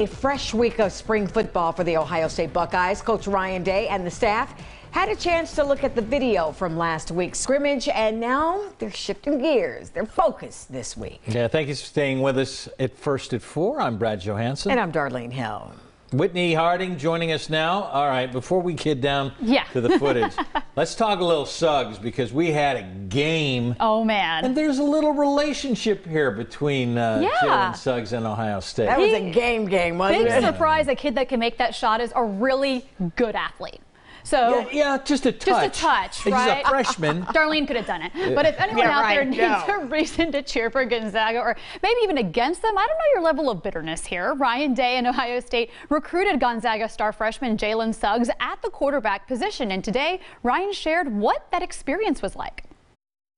A fresh week of spring football for the Ohio State Buckeyes. Coach Ryan Day and the staff had a chance to look at the video from last week's scrimmage, and now they're shifting gears. They're focused this week. Yeah, thank you for staying with us at First at Four. I'm Brad Johansson. And I'm Darlene Hill. Whitney Harding joining us now. All right, before we get down yeah. to the footage, let's talk a little Suggs because we had a game. Oh, man. And there's a little relationship here between uh, yeah. Jalen Suggs and Ohio State. That was a game game, wasn't big it? Big surprise, a kid that can make that shot is a really good athlete. So yeah, yeah, just a touch. Just a touch, right? He's a freshman. Darlene could have done it. But if anyone yeah, out right, there needs no. a reason to cheer for Gonzaga or maybe even against them, I don't know your level of bitterness here. Ryan Day and Ohio State recruited Gonzaga star freshman Jalen Suggs at the quarterback position, and today Ryan shared what that experience was like.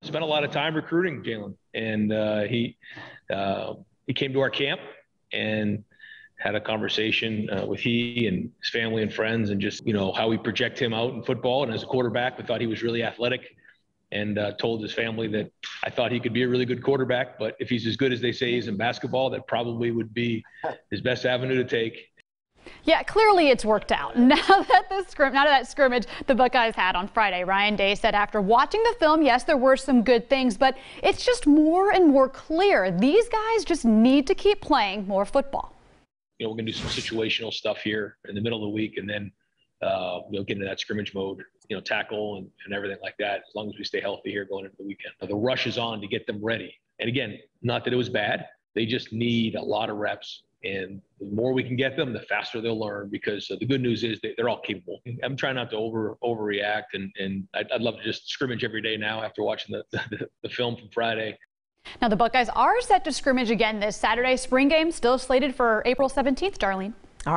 Spent a lot of time recruiting Jalen, and uh, he uh, he came to our camp and had a conversation uh, with he and his family and friends and just you know how we project him out in football and as a quarterback we thought he was really athletic and uh, told his family that i thought he could be a really good quarterback but if he's as good as they say he's in basketball that probably would be his best avenue to take yeah, clearly it's worked out. Now that the scrim, now that scrimmage the Buckeyes had on Friday, Ryan Day said after watching the film, yes, there were some good things, but it's just more and more clear. These guys just need to keep playing more football you know, we're going to do some situational stuff here in the middle of the week and then, uh, you get into that scrimmage mode, you know, tackle and, and everything like that, as long as we stay healthy here going into the weekend. The rush is on to get them ready. And again, not that it was bad. They just need a lot of reps. And the more we can get them, the faster they'll learn because uh, the good news is they're all capable. I'm trying not to over overreact and, and I'd, I'd love to just scrimmage every day now after watching the, the, the film from Friday now, the Buckeyes are set to scrimmage again this Saturday. Spring game still slated for April 17th, Darlene.